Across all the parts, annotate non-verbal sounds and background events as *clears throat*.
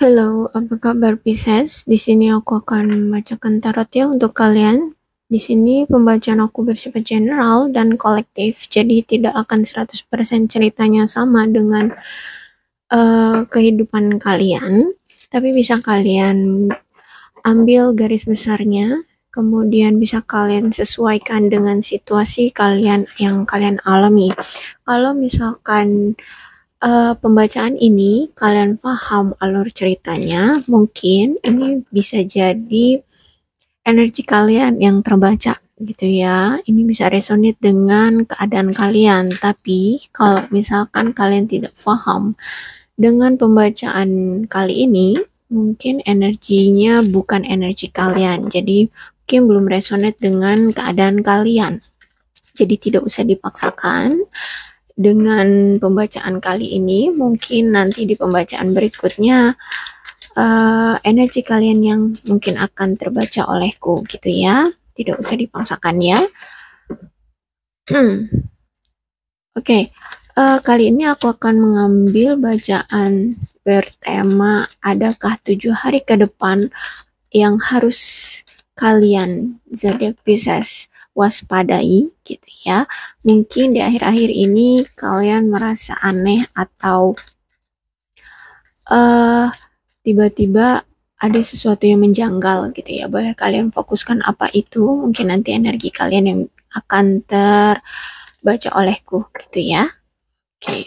Halo, apa kabar Pisces? Di sini aku akan membacakan tarot ya untuk kalian. Di sini pembacaan aku bersifat general dan kolektif, jadi tidak akan 100% ceritanya sama dengan uh, kehidupan kalian, tapi bisa kalian ambil garis besarnya, kemudian bisa kalian sesuaikan dengan situasi kalian yang kalian alami. Kalau misalkan uh, pembacaan ini kalian paham alur ceritanya, mungkin ini bisa jadi energi kalian yang terbaca gitu ya. Ini bisa resonate dengan keadaan kalian. Tapi kalau misalkan kalian tidak paham dengan pembacaan kali ini, mungkin energinya bukan energi kalian. Jadi mungkin belum resonate dengan keadaan kalian. Jadi tidak usah dipaksakan dengan pembacaan kali ini mungkin nanti di pembacaan berikutnya uh, energi kalian yang mungkin akan terbaca olehku gitu ya tidak usah dipaksakan ya *clears throat* oke okay. uh, eh, kali ini aku akan mengambil bacaan bertema adakah tujuh hari ke depan yang harus kalian zodiak Pisces waspadai gitu ya. Mungkin di akhir-akhir ini kalian merasa aneh atau uh, tiba-tiba ada sesuatu yang menjanggal gitu ya. Boleh kalian fokuskan apa itu? Mungkin nanti energi kalian yang akan terbaca olehku gitu ya. Oke. Okay.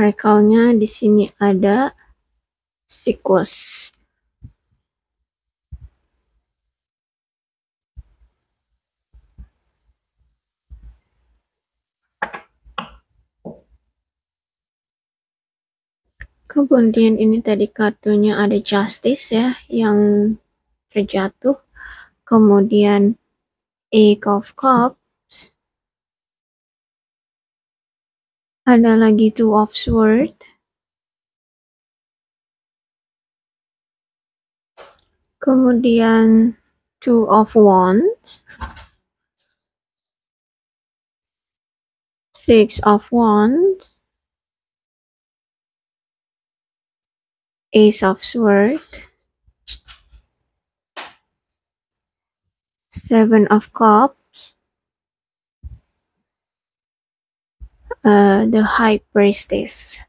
Partikelnya di sini ada siklus. Kemudian ini tadi kartunya ada justice ya yang terjatuh. Kemudian eight of cup Ada lagi two of sword. Kemudian two of wands. Six of wands. Ace of sword. Seven of cups. Uh, the high priestess.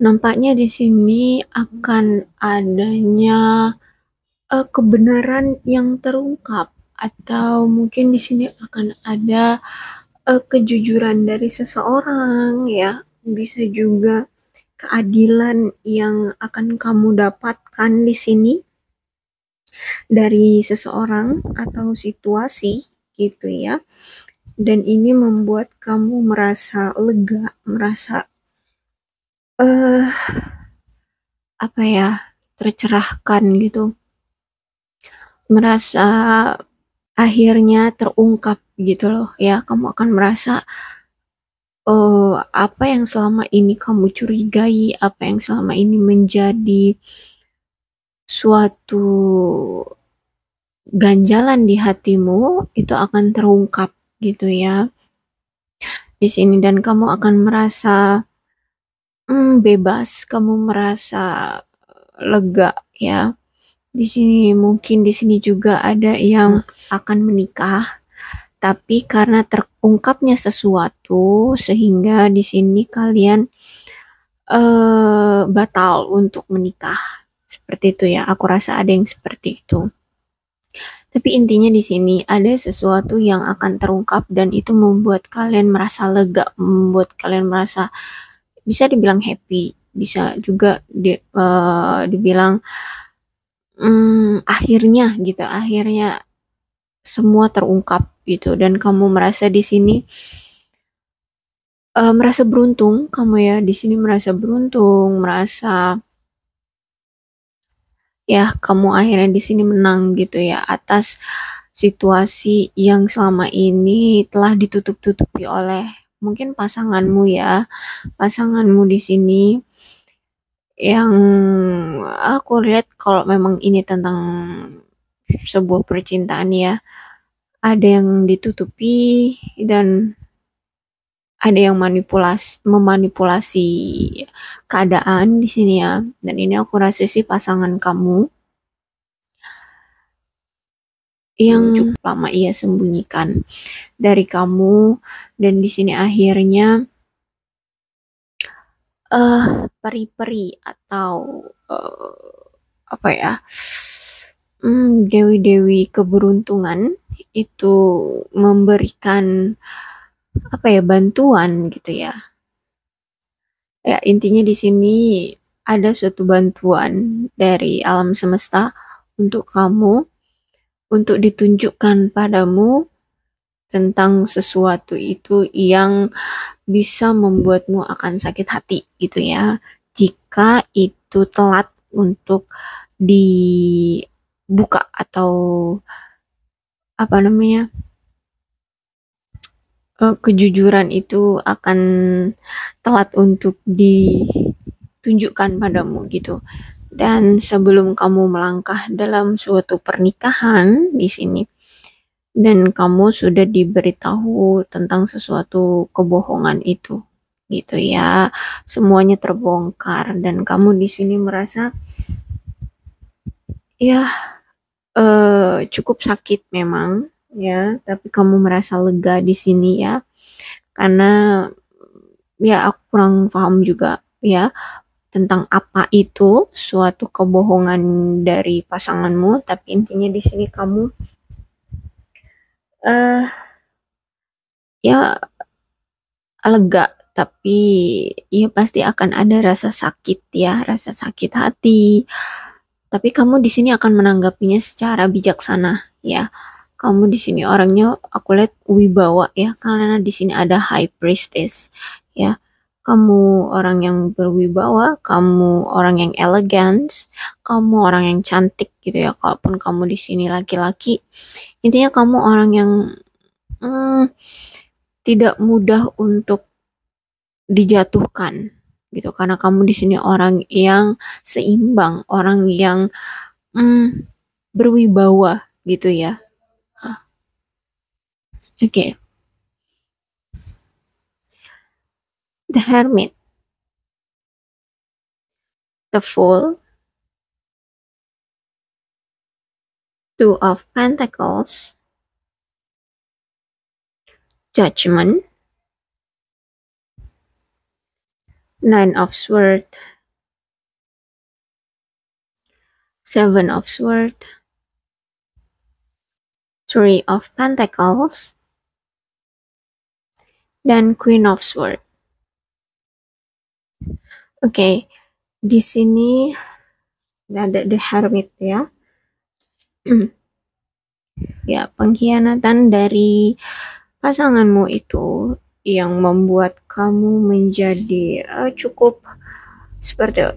Nampaknya di sini akan adanya uh, kebenaran yang terungkap atau mungkin di sini akan ada uh, kejujuran dari seseorang ya. Bisa juga keadilan yang akan kamu dapatkan di sini dari seseorang atau situasi gitu ya. Dan ini membuat kamu merasa lega merasa uh, apa ya tercerahkan gitu merasa akhirnya terungkap gitu loh. Ya kamu akan merasa uh, apa yang selama ini kamu curigai apa yang selama ini menjadi suatu ganjalan di hatimu itu akan terungkap gitu ya. Di sini dan kamu akan merasa hmm, bebas. Kamu merasa lega ya di sini mungkin di sini juga ada yang akan menikah, tapi karena terungkapnya sesuatu sehingga di sini kalian uh, batal untuk menikah. Seperti itu ya, aku rasa ada yang seperti itu. Tapi intinya di sini ada sesuatu yang akan terungkap dan itu membuat kalian merasa lega, membuat kalian merasa bisa dibilang happy, bisa juga di, uh, dibilang hmm, akhirnya gitu, akhirnya semua terungkap gitu. Dan kamu merasa di sini uh, merasa beruntung? Kamu ya di sini merasa beruntung, merasa ya kamu akhirnya di sini menang gitu ya atas situasi yang selama ini telah ditutup-tutupi oleh mungkin pasanganmu ya, pasanganmu di sini yang aku lihat kalau memang ini tentang sebuah percintaan ya, ada yang ditutupi dan ada yang manipulasi memanipulasi keadaan di sini ya. Dan ini aku rasa sih pasangan kamu yang cukup lama ia sembunyikan dari kamu dan di sini akhirnya uh, peri-peri atau uh, apa ya hmm, dewi-dewi keberuntungan itu memberikan apa ya bantuan gitu ya. Ya intinya di sini ada suatu bantuan dari alam semesta untuk kamu untuk ditunjukkan padamu tentang sesuatu itu yang bisa membuatmu akan sakit hati gitu ya. Jika itu telat untuk dibuka atau apa namanya eh, kejujuran itu akan telat untuk ditunjukkan padamu gitu. Dan sebelum kamu melangkah dalam suatu pernikahan di sini, dan kamu sudah diberitahu tentang sesuatu kebohongan itu, gitu ya. Semuanya terbongkar dan kamu di sini merasa ya eh, cukup sakit memang ya, tapi kamu merasa lega di sini ya. Karena ya aku kurang paham juga ya tentang apa itu suatu kebohongan dari pasanganmu, tapi intinya di sini kamu uh, ya lega, tapi ya pasti akan ada rasa sakit ya, rasa sakit hati. Tapi kamu di sini akan menanggapinya secara bijaksana ya. Kamu di sini orangnya aku lihat wibawa ya, karena di sini ada high priestess ya kamu orang yang berwibawa, kamu orang yang elegans, kamu orang yang cantik gitu ya. Kalaupun kamu di sini laki-laki, intinya kamu orang yang hmm, tidak mudah untuk dijatuhkan gitu karena kamu di sini orang yang seimbang, orang yang hmm, berwibawa gitu ya. Oke. Okay. The Hermit, The Fool, Two of Pentacles, Judgment, Nine of Swords, Seven of Swords, Three of Pentacles, then Queen of Swords. Oke, di sini ada The Hermit ya. *clears throat* ya, pengkhianatan dari pasanganmu itu yang membuat kamu menjadi uh, cukup seperti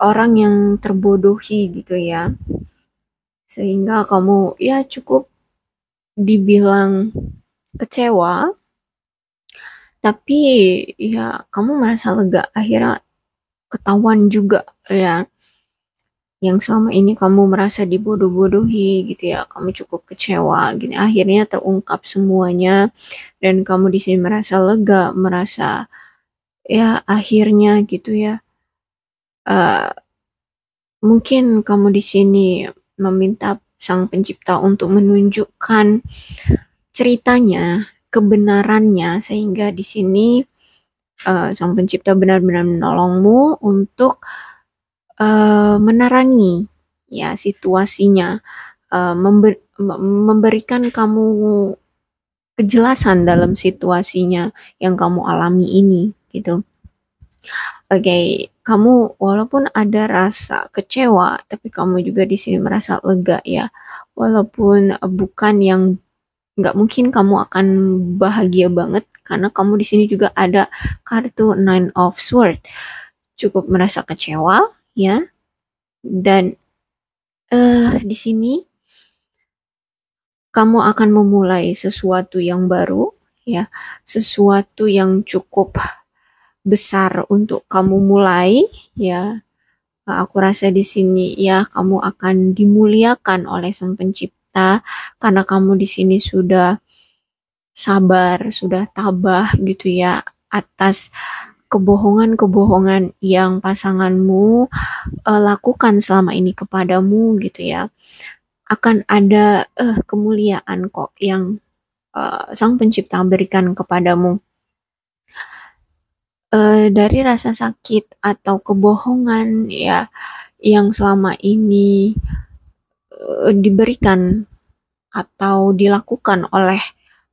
orang yang terbodohi gitu ya. Sehingga kamu ya cukup dibilang kecewa tapi ya kamu merasa lega akhirnya ketahuan juga ya. Yang selama ini kamu merasa dibodoh-bodohi gitu ya kamu cukup kecewa gini akhirnya terungkap semuanya dan kamu di sini merasa lega merasa ya akhirnya gitu ya uh, mungkin kamu di sini meminta sang pencipta untuk menunjukkan ceritanya kebenarannya sehingga di sini uh, Sang Pencipta benar-benar menolongmu untuk uh, menerangi ya situasinya, uh, member, memberikan kamu kejelasan dalam situasinya yang kamu alami ini gitu. sebagai kamu walaupun ada rasa kecewa, tapi kamu juga di sini merasa lega ya. Walaupun bukan yang nggak mungkin kamu akan bahagia banget karena kamu di sini juga ada kartu Nine of Sword. Cukup merasa kecewa ya. Dan uh, di sini kamu akan memulai sesuatu yang baru ya, sesuatu yang cukup besar untuk kamu mulai ya. Aku rasa di sini ya kamu akan dimuliakan oleh Sang Pencipta karena kamu di sini sudah sabar, sudah tabah gitu ya atas kebohongan-kebohongan yang pasanganmu uh, lakukan selama ini kepadamu gitu ya akan ada uh, kemuliaan kok yang uh, Sang Pencipta berikan kepadamu. Uh, dari rasa sakit atau kebohongan ya yang selama ini diberikan atau dilakukan oleh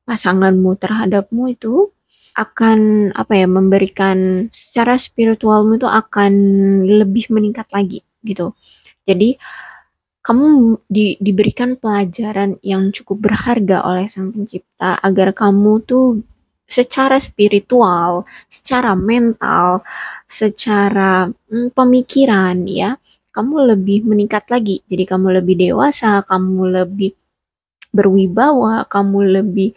pasanganmu terhadapmu itu akan apa ya memberikan secara spiritualmu itu akan lebih meningkat lagi gitu. Jadi kamu di, diberikan pelajaran yang cukup berharga oleh Sang Pencipta agar kamu tuh secara spiritual, secara mental, secara hmm, pemikiran ya, kamu lebih meningkat lagi. Jadi kamu lebih dewasa, kamu lebih berwibawa, kamu lebih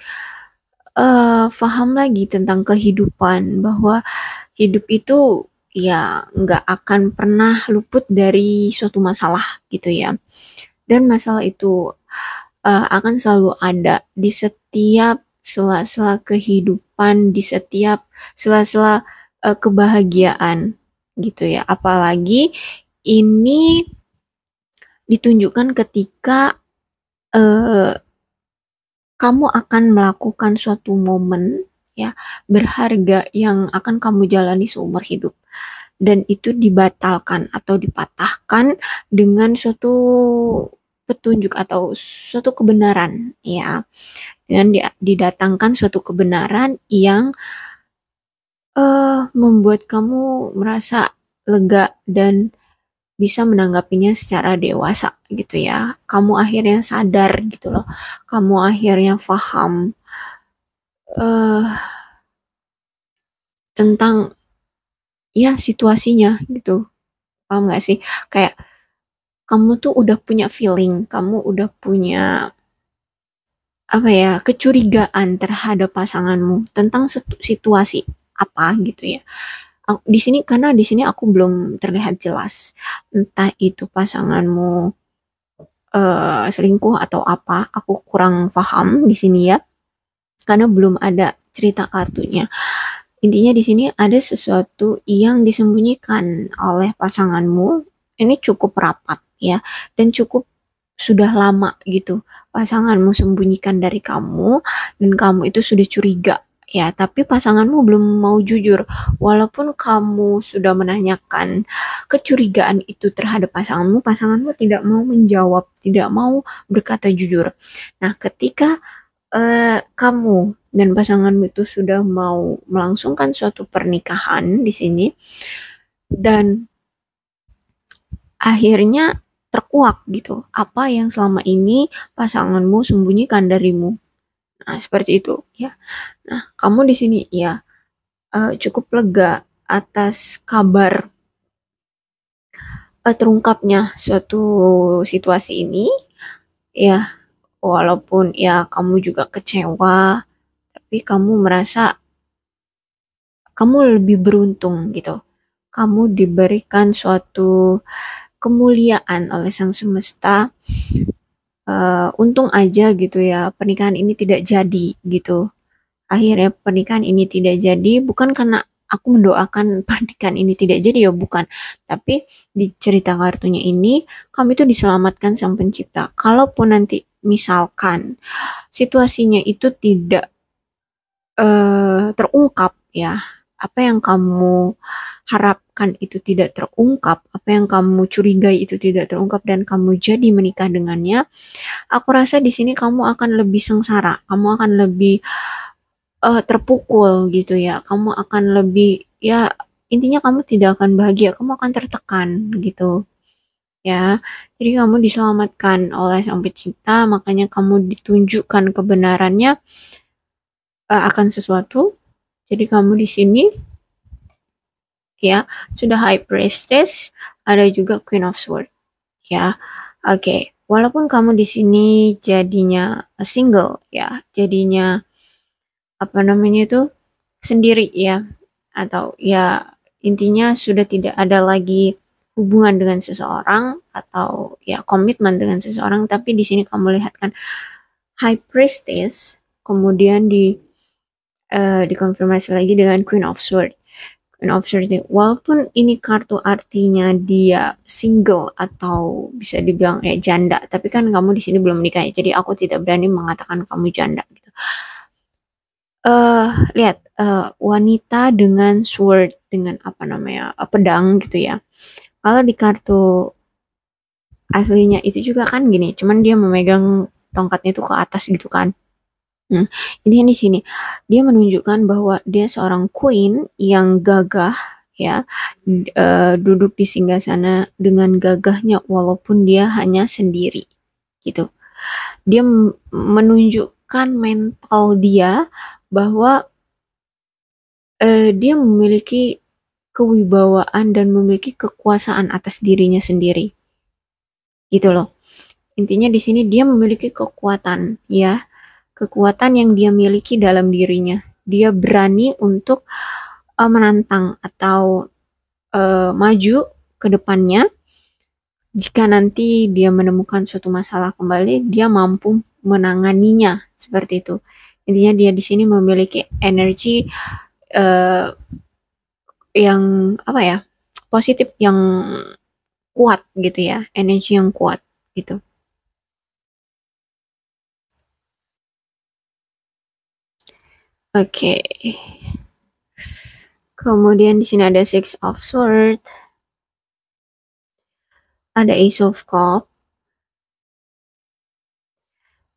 uh, paham lagi tentang kehidupan bahwa hidup itu ya nggak akan pernah luput dari suatu masalah gitu ya. Dan masalah itu uh, akan selalu ada di setiap sela-sela kehidupan, di setiap sela-sela uh, kebahagiaan gitu ya. Apalagi ini ditunjukkan ketika uh, kamu akan melakukan suatu momen ya berharga yang akan kamu jalani seumur hidup. Dan itu dibatalkan atau dipatahkan dengan suatu petunjuk atau suatu kebenaran ya. Dan didatangkan suatu kebenaran yang uh, membuat kamu merasa lega dan bisa menanggapinya secara dewasa gitu ya kamu akhirnya sadar gitu loh kamu akhirnya paham uh, tentang ya situasinya gitu. Paham gak sih? Kayak kamu tuh udah punya feeling, kamu udah punya apa ya kecurigaan terhadap pasanganmu tentang situasi apa gitu ya. Di sini karena di sini aku belum terlihat jelas entah itu pasanganmu uh, selingkuh atau apa, aku kurang paham di sini ya karena belum ada cerita kartunya. Intinya di sini ada sesuatu yang disembunyikan oleh pasanganmu. Ini cukup rapat ya dan cukup sudah lama gitu pasanganmu sembunyikan dari kamu dan kamu itu sudah curiga ya tapi pasanganmu belum mau jujur. Walaupun kamu sudah menanyakan kecurigaan itu terhadap pasanganmu pasanganmu tidak mau menjawab tidak mau berkata jujur. Nah ketika uh, kamu dan pasanganmu itu sudah mau melangsungkan suatu pernikahan di sini dan akhirnya terkuak gitu apa yang selama ini pasanganmu sembunyikan darimu nah seperti itu ya nah kamu di sini ya uh, cukup lega atas kabar uh, terungkapnya suatu situasi ini ya walaupun ya kamu juga kecewa, tapi kamu merasa kamu lebih beruntung gitu. Kamu diberikan suatu kemuliaan oleh Sang Semesta. Uh, untung aja gitu ya, pernikahan ini tidak jadi gitu. Akhirnya pernikahan ini tidak jadi bukan karena aku mendoakan *laughs* pernikahan ini tidak jadi ya bukan tapi di cerita kartunya ini kami itu diselamatkan sang pencipta kalaupun nanti misalkan situasinya itu tidak uh, terungkap ya apa yang kamu harapkan itu tidak terungkap, apa yang kamu curigai itu tidak terungkap dan kamu jadi menikah dengannya, aku rasa di sini kamu akan lebih sengsara, kamu akan lebih uh, terpukul gitu ya, kamu akan lebih ya intinya kamu tidak akan bahagia kamu akan tertekan gitu ya. Jadi kamu diselamatkan oleh sang pencipta makanya kamu ditunjukkan kebenarannya uh, akan sesuatu. Jadi kamu di sini ya sudah high priestess ada juga queen of sword ya oke okay. walaupun kamu di sini jadinya single ya jadinya apa namanya itu sendiri ya atau ya intinya sudah tidak ada lagi hubungan dengan seseorang atau ya komitmen dengan seseorang tapi di sini kamu lihat kan high priestess kemudian di uh, dikonfirmasi lagi dengan queen of sword of sword walaupun ini kartu artinya dia single atau bisa dibilang ya janda tapi kan kamu di sini belum menikah ya, jadi aku tidak berani mengatakan kamu janda gitu. Uh, lihat uh, wanita dengan sword dengan apa namanya uh, pedang gitu ya. Kalau di kartu aslinya itu juga kan gini, cuman dia memegang tongkatnya itu ke atas gitu kan. Hmm, intinya di sini dia menunjukkan bahwa dia seorang queen yang gagah ya uh, duduk di singgah sana dengan gagahnya walaupun dia hanya sendiri gitu. Dia menunjukkan mental dia bahwa uh, dia memiliki kewibawaan dan memiliki kekuasaan atas dirinya sendiri. Gitu loh. Intinya di sini dia memiliki kekuatan, ya. Kekuatan yang dia miliki dalam dirinya. Dia berani untuk uh, menantang atau uh, maju ke depannya. Jika nanti dia menemukan suatu masalah kembali, dia mampu menanganinya seperti itu. Intinya dia di sini memiliki energi uh, yang apa ya positif yang kuat gitu ya energi yang kuat gitu oke okay. kemudian di sini ada six of sword ada ace of cup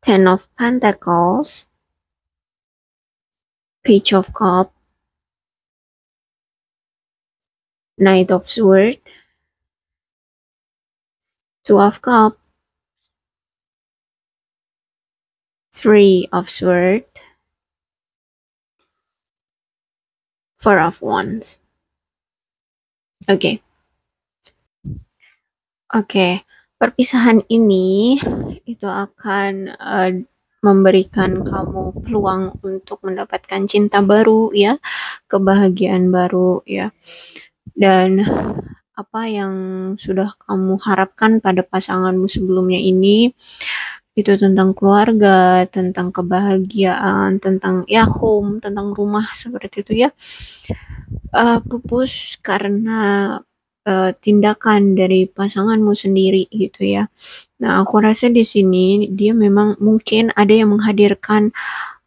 ten of pentacles page of cup Knight of sword. Two of cup. Three of Swords, Four of Wands. Oke. Okay. Oke, okay. perpisahan ini itu akan uh, memberikan kamu peluang untuk mendapatkan cinta baru ya, kebahagiaan baru ya dan apa yang sudah kamu harapkan pada pasanganmu sebelumnya ini itu tentang keluarga, tentang kebahagiaan, tentang ya home, tentang rumah seperti itu ya uh, pupus karena uh, tindakan dari pasanganmu sendiri gitu ya. Nah aku rasa di sini dia memang mungkin ada yang menghadirkan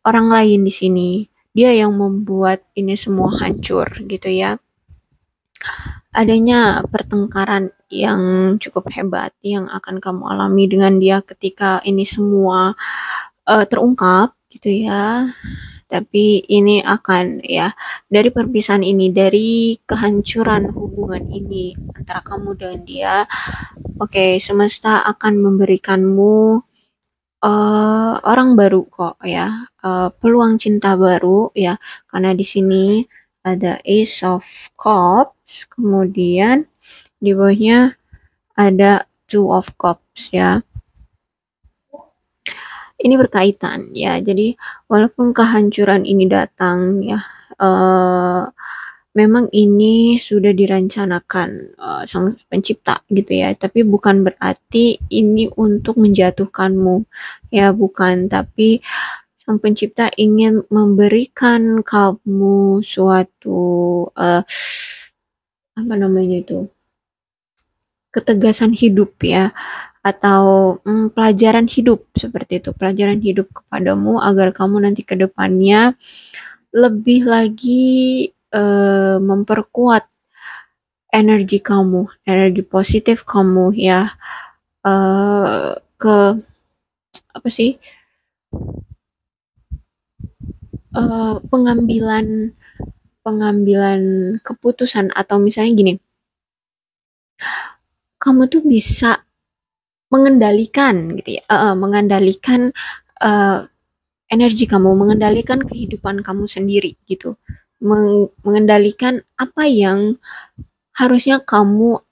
orang lain di sini. Dia yang membuat ini semua hancur gitu ya adanya pertengkaran yang cukup hebat yang akan kamu alami dengan dia ketika ini semua uh, terungkap gitu ya. Tapi ini akan ya dari perpisahan ini, dari kehancuran hubungan ini antara kamu dan dia, oke okay, semesta akan memberikanmu uh, orang baru kok ya, uh, peluang cinta baru ya, karena di sini ada Ace of Cups, kemudian di bawahnya ada Two of Cups ya. Ini berkaitan ya. Jadi walaupun kehancuran ini datang ya, uh, memang ini sudah dirancanakan uh, sang pencipta gitu ya. Tapi bukan berarti ini untuk menjatuhkanmu ya, bukan. Tapi Sang Pencipta ingin memberikan kamu suatu uh, apa namanya itu ketegasan hidup ya atau hmm, pelajaran hidup seperti itu. Pelajaran hidup kepadamu agar kamu nanti ke depannya lebih lagi uh, memperkuat energi kamu energi positif kamu ya. Uh, ke apa sih? Uh, pengambilan pengambilan keputusan atau misalnya gini, kamu tuh bisa mengendalikan gitu ya, uh, mengendalikan uh, energi kamu, mengendalikan kehidupan kamu sendiri gitu, Meng mengendalikan apa yang harusnya kamu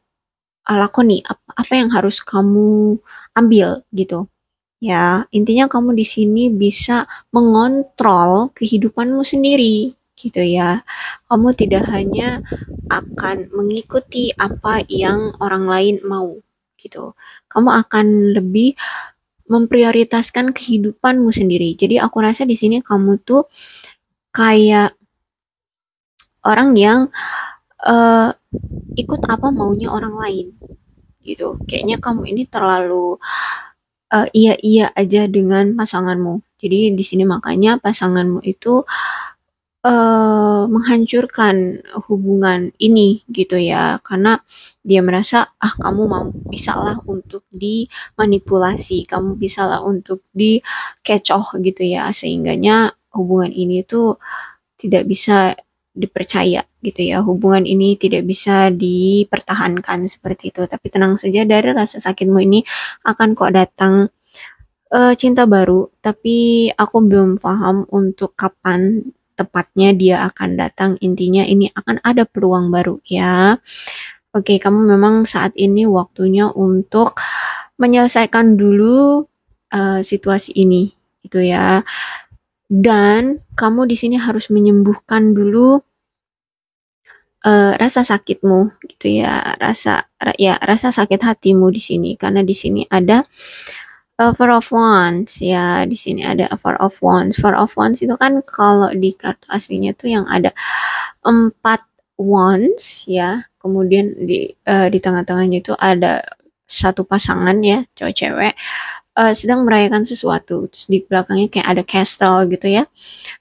lakoni, apa, apa yang harus kamu ambil gitu. Ya, intinya kamu di sini bisa mengontrol kehidupanmu sendiri gitu ya. Kamu tidak hanya akan mengikuti apa yang orang lain mau gitu. Kamu akan lebih memprioritaskan kehidupanmu sendiri. Jadi aku rasa di sini kamu tuh kayak orang yang uh, ikut apa maunya orang lain gitu. Kayaknya kamu ini terlalu uh, iya-iya aja dengan pasanganmu. Jadi di sini makanya pasanganmu itu uh, menghancurkan hubungan ini gitu ya. Karena dia merasa ah kamu mau bisalah untuk dimanipulasi kamu bisalah untuk dikecoh gitu ya. Sehingganya hubungan ini tuh tidak bisa dipercaya gitu ya. Hubungan ini tidak bisa dipertahankan seperti itu. Tapi tenang saja dari rasa sakitmu ini akan kok datang uh, cinta baru. Tapi aku belum paham untuk kapan tepatnya dia akan datang. Intinya ini akan ada peluang baru ya. Oke kamu memang saat ini waktunya untuk menyelesaikan dulu uh, situasi ini gitu ya. Dan kamu di sini harus menyembuhkan dulu uh, rasa sakitmu gitu ya. Rasa ya rasa sakit hatimu di sini. Karena di sini ada four of wands. Ya di sini ada four of wands. Four of wands itu kan kalau di kartu aslinya tuh yang ada empat wands ya. Kemudian di uh, di tengah-tengahnya itu ada satu pasangan ya cowok cewek uh, sedang merayakan sesuatu. Terus di belakangnya kayak ada castle gitu ya.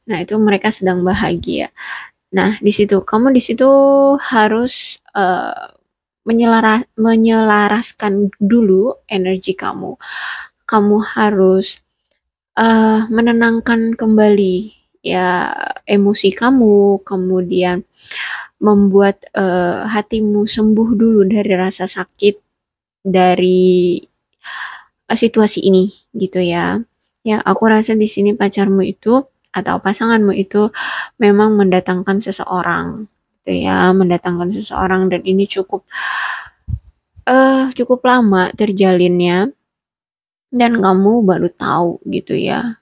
Nah itu mereka sedang bahagia. Nah di situ kamu di situ harus uh, menyelara, menyelaraskan dulu energi kamu kamu harus uh, menenangkan kembali ya emosi kamu kemudian membuat uh, hatimu sembuh dulu dari rasa sakit dari situasi ini gitu ya. Ya, aku rasa di sini pacarmu itu atau pasanganmu itu memang mendatangkan seseorang gitu ya, mendatangkan seseorang dan ini cukup uh, cukup lama terjalinnya dan kamu baru tahu gitu ya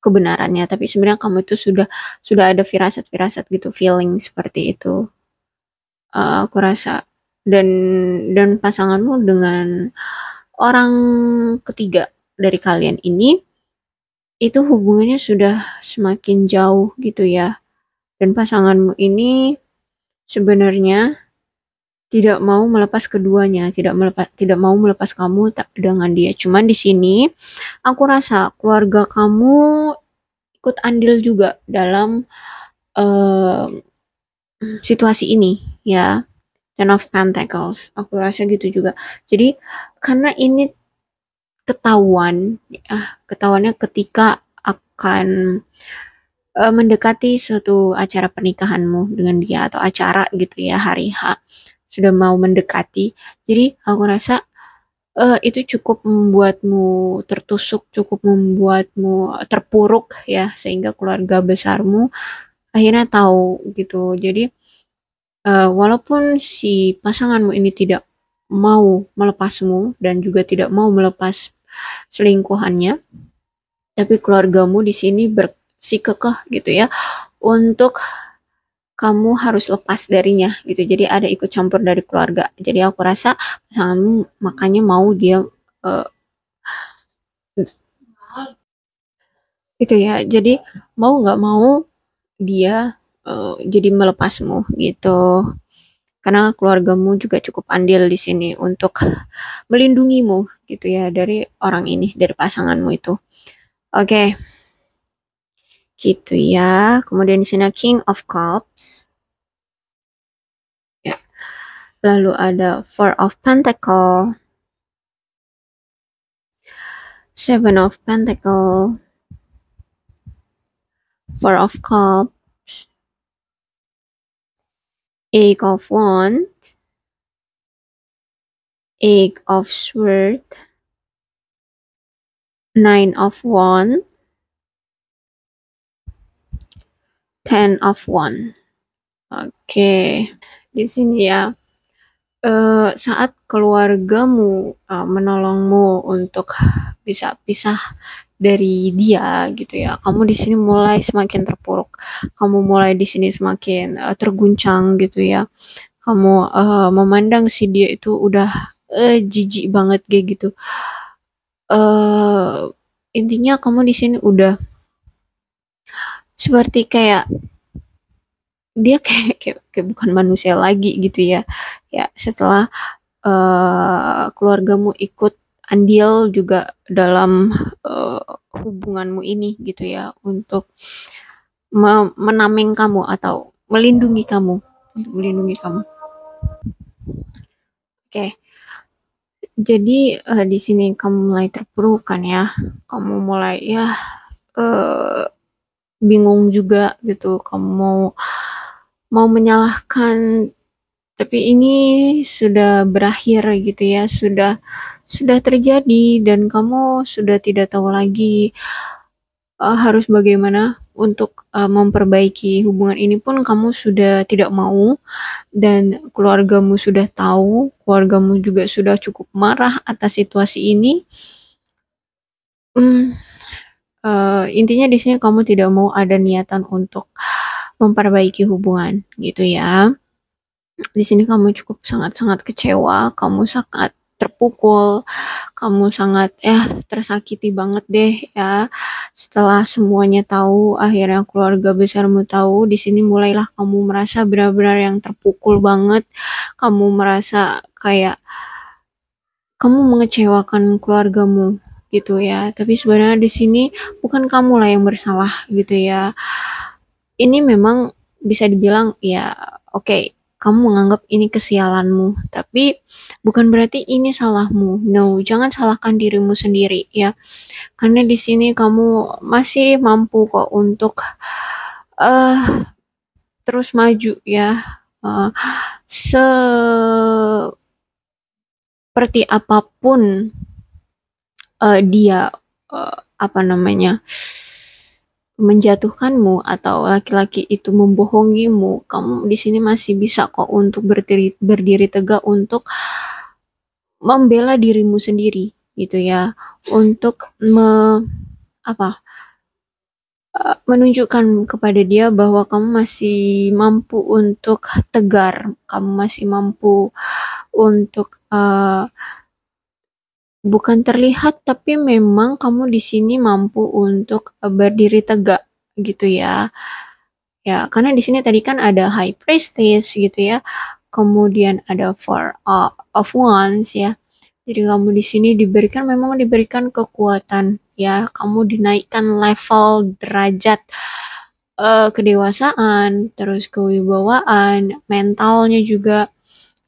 kebenarannya. Tapi sebenarnya kamu itu sudah sudah ada firasat-firasat gitu feeling seperti itu. Uh, aku rasa. Dan dan pasanganmu dengan orang ketiga dari kalian ini itu hubungannya sudah semakin jauh gitu ya. Dan pasanganmu ini sebenarnya tidak mau melepas keduanya, tidak melepas tidak mau melepas kamu tak dengan dia. Cuman di sini aku rasa keluarga kamu ikut andil juga dalam uh, situasi ini ya. Ten of Pentacles. Aku rasa gitu juga. Jadi karena ini ketahuan, ah ketahuannya ketika akan uh, mendekati suatu acara pernikahanmu dengan dia atau acara gitu ya hari H sudah mau mendekati. Jadi aku rasa uh, itu cukup membuatmu tertusuk, cukup membuatmu terpuruk ya sehingga keluarga besarmu akhirnya tahu gitu. Jadi uh, walaupun si pasanganmu ini tidak mau melepasmu dan juga tidak mau melepas selingkuhannya, tapi keluargamu di sini bersikekeh gitu ya untuk kamu harus lepas darinya gitu. Jadi ada ikut campur dari keluarga. Jadi aku rasa pasanganmu makanya mau dia uh, itu ya. Jadi mau nggak mau dia uh, jadi melepasmu gitu. Karena keluargamu juga cukup andil di sini untuk melindungimu gitu ya dari orang ini, dari pasanganmu itu. Oke. Okay. Gitu ya. Kemudian di sini King of Cups. Ya. Lalu ada Four of Pentacle. Seven of Pentacle. Four of Cups Eight of Wands, Eight of Swords, Nine of Wands, Ten of Wands. Oke, di sini ya. Uh, saat keluargamu uh, menolongmu untuk bisa pisah dari dia gitu ya, kamu di sini mulai semakin terpuruk. Kamu mulai di sini semakin uh, terguncang gitu ya. Kamu uh, memandang si dia itu udah uh, jijik banget kayak gitu. Uh, intinya kamu di sini udah seperti kayak dia kayak, kayak kayak bukan manusia lagi gitu ya. Ya setelah uh, keluargamu ikut andil juga dalam uh, hubunganmu ini gitu ya untuk me menameng kamu atau melindungi kamu melindungi kamu. Oke. Okay. jadi uh, di sini kamu mulai terpuruk kan ya? Kamu mulai ya uh, bingung juga gitu kamu mau mau menyalahkan tapi ini sudah berakhir gitu ya sudah sudah terjadi dan kamu sudah tidak tahu lagi uh, harus bagaimana untuk uh, memperbaiki hubungan ini pun kamu sudah tidak mau dan keluargamu sudah tahu keluargamu juga sudah cukup marah atas situasi ini. Hmm, uh, intinya di sini kamu tidak mau ada niatan untuk memperbaiki hubungan gitu ya. Di sini kamu cukup sangat-sangat kecewa, kamu sangat terpukul, kamu sangat ya tersakiti banget deh ya. Setelah semuanya tahu, akhirnya keluarga besarmu tahu, di sini mulailah kamu merasa benar-benar yang terpukul banget. Kamu merasa kayak kamu mengecewakan keluargamu gitu ya. Tapi sebenarnya di sini bukan kamu lah yang bersalah gitu ya. Ini memang bisa dibilang ya oke okay, kamu menganggap ini kesialanmu tapi bukan berarti ini salahmu. No jangan salahkan dirimu sendiri ya. Karena di sini kamu masih mampu kok untuk uh, terus maju ya. Uh, seperti apa pun uh, dia uh, apa namanya menjatuhkanmu atau laki-laki itu membohongimu, kamu di sini masih bisa kok untuk berdiri berdiri tegak untuk membela dirimu sendiri gitu ya. Untuk me apa? Eh, menunjukkan kepada dia bahwa kamu masih mampu untuk tegar, kamu masih mampu untuk uh, bukan terlihat tapi memang kamu di sini mampu untuk uh, berdiri tegak gitu ya. Ya, karena di sini tadi kan ada high priestess gitu ya. Kemudian ada four uh, of wands ya. Jadi kamu di sini diberikan memang diberikan kekuatan ya. Kamu dinaikkan level derajat uh, kedewasaan, terus kewibawaan, mentalnya juga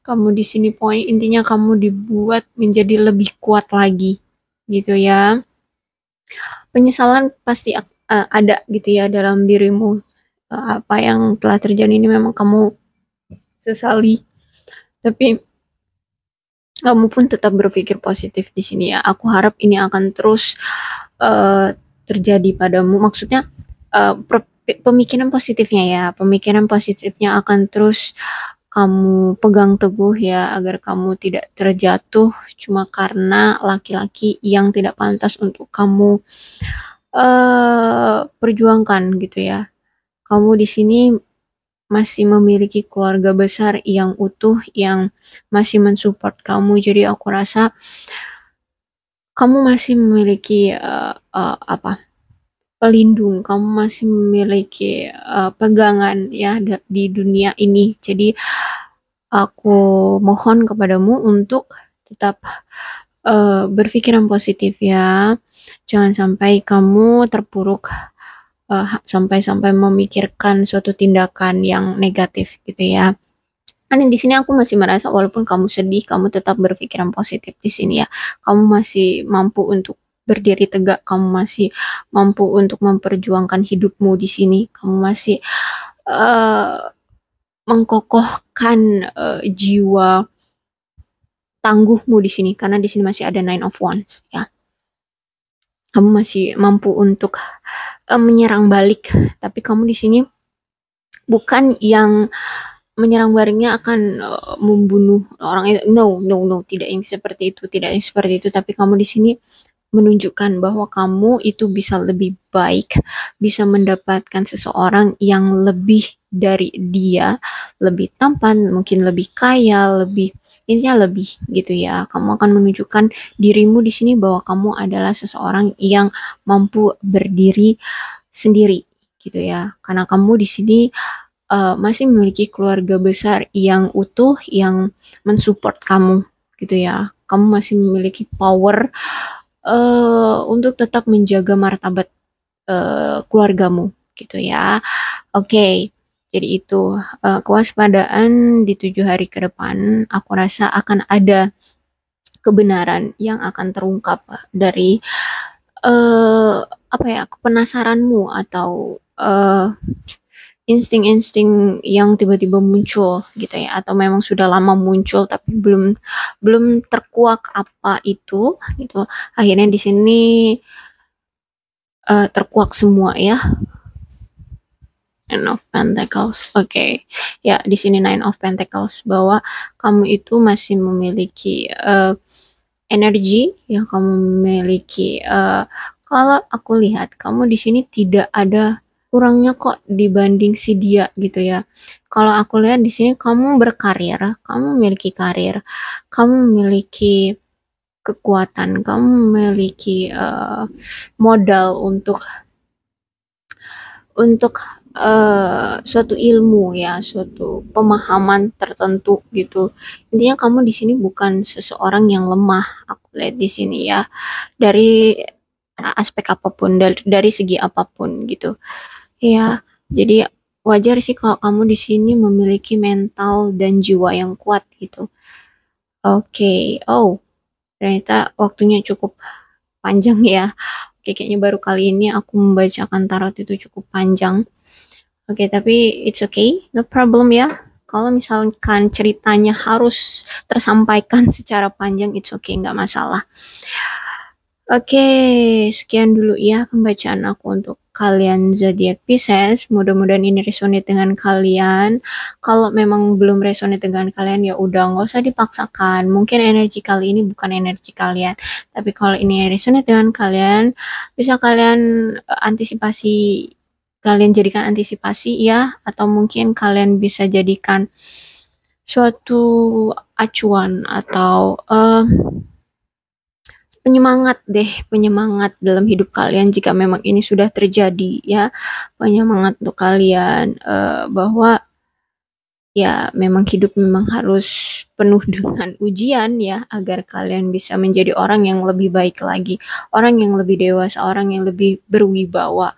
kamu di sini poin intinya kamu dibuat menjadi lebih kuat lagi gitu ya. Penyesalan pasti uh, ada gitu ya dalam dirimu. Uh, apa yang telah terjadi ini memang kamu sesali. Tapi kamu pun tetap berpikir positif di sini ya. Aku harap ini akan terus uh, terjadi padamu. Maksudnya uh, pemikiran positifnya ya. Pemikiran positifnya akan terus kamu pegang teguh ya agar kamu tidak terjatuh cuma karena laki-laki yang tidak pantas untuk kamu uh, perjuangkan gitu ya. Kamu di sini masih memiliki keluarga besar yang utuh yang masih mensupport kamu. Jadi aku rasa kamu masih memiliki uh, uh, apa? Pelindung, kamu masih memiliki uh, pegangan ya di dunia ini. Jadi aku mohon kepadamu untuk tetap uh, berpikiran positif ya. Jangan sampai kamu terpuruk sampai-sampai uh, memikirkan suatu tindakan yang negatif gitu ya. Kan di sini aku masih merasa walaupun kamu sedih, kamu tetap berpikiran positif di sini ya. Kamu masih mampu untuk berdiri tegak, kamu masih mampu untuk memperjuangkan hidupmu di sini, kamu masih uh, mengkokohkan uh, jiwa tangguhmu di sini karena di sini masih ada nine of wands ya. Kamu masih mampu untuk uh, menyerang balik tapi kamu di sini bukan yang menyerang baliknya akan uh, membunuh orang itu. No no no tidak yang seperti itu tidak yang seperti itu. Tapi kamu di sini menunjukkan bahwa kamu itu bisa lebih baik, bisa mendapatkan seseorang yang lebih dari dia, lebih tampan, mungkin lebih kaya, lebih intinya lebih gitu ya. Kamu akan menunjukkan dirimu di sini bahwa kamu adalah seseorang yang mampu berdiri sendiri gitu ya. Karena kamu di sini uh, masih memiliki keluarga besar yang utuh yang mensupport kamu gitu ya. Kamu masih memiliki power uh, untuk tetap menjaga martabat uh, keluargamu gitu ya. Oke. Okay. Jadi itu uh, kewaspadaan di tujuh hari ke depan, aku rasa akan ada kebenaran yang akan terungkap dari uh, apa ya penasaranmu atau uh, insting-insting yang tiba-tiba muncul gitu ya atau memang sudah lama muncul tapi belum belum terkuak apa itu gitu akhirnya di sini uh, terkuak semua ya Nine of Pentacles. Oke, okay. ya di sini Nine of Pentacles bahwa kamu itu masih memiliki uh, energi, ya kamu memiliki. Uh, kalau aku lihat kamu di sini tidak ada kurangnya kok dibanding si dia gitu ya. Kalau aku lihat di sini kamu berkarir, kamu memiliki karir, kamu memiliki kekuatan, kamu memiliki uh, modal untuk untuk uh, suatu ilmu ya, suatu pemahaman tertentu gitu. Intinya kamu di sini bukan seseorang yang lemah. Aku lihat di sini ya. Dari aspek apa pun dari, dari segi apa pun gitu. Ya, jadi wajar sih kalau kamu di sini memiliki mental dan jiwa yang kuat gitu. Oke, okay. oh ternyata waktunya cukup panjang ya. Oke, kayaknya baru kali ini aku membacakan tarot itu cukup panjang. Oke, tapi it's okay, no problem ya. Kalau misalkan ceritanya harus tersampaikan *laughs* secara panjang, it's okay, nggak masalah. Oke, sekian dulu ya pembacaan aku untuk kalian zodiak Pisces. Mudah-mudahan ini resonate dengan kalian. Kalau memang belum resonate dengan kalian ya udah nggak usah dipaksakan. Mungkin energi kali ini bukan energi kalian, tapi kalau ini resonate dengan kalian, bisa kalian eh, antisipasi kalian jadikan antisipasi ya atau mungkin kalian bisa jadikan suatu acuan atau uh, penyemangat deh, penyemangat dalam hidup kalian jika memang ini sudah terjadi ya. Penyemangat untuk kalian uh, bahwa ya memang hidup memang harus penuh dengan ujian ya agar kalian bisa menjadi orang yang lebih baik lagi, orang yang lebih dewasa, orang yang lebih berwibawa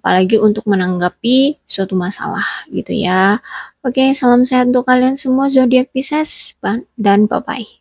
apalagi untuk menanggapi suatu masalah gitu ya. Oke, salam sehat untuk kalian semua zodiak Pisces dan bye bye.